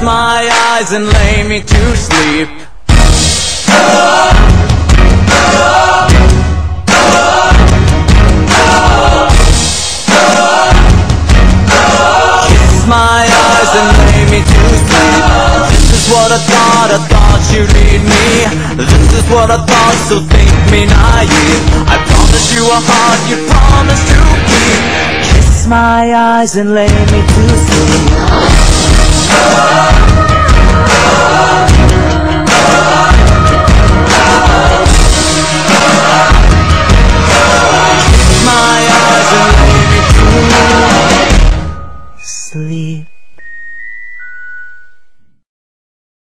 Kiss my eyes and lay me to sleep. Kiss my eyes and lay me to sleep. This is what I thought, I thought you'd need me. This is what I thought, so think me naive. I promise you a heart you promise to keep. Kiss my eyes and lay me to sleep.